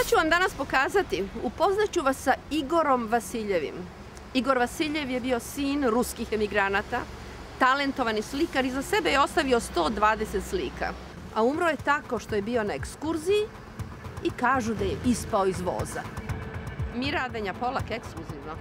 Šta ću vam danas pokazati? Upoznaću vas sa Igorom Vasiljevim. Igor Vasiljev je bio sin ruskih emigranata, talentovani slikar i za sebe je ostavio 120 slika. A umro je tako što je bio na ekskurziji i kažu da je ispao iz voza. Mira Adenja Polak, ekskluzivno.